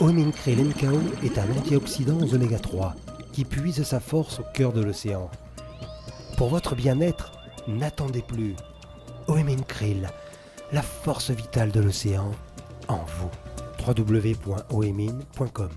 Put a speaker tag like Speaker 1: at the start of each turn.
Speaker 1: Oemin Krill est un antioxydant aux oméga 3 qui puise sa force au cœur de l'océan. Pour votre bien-être, n'attendez plus. Oeminkrill, la force vitale de l'océan en vous. www.oemin.com